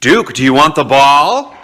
Duke, do you want the ball?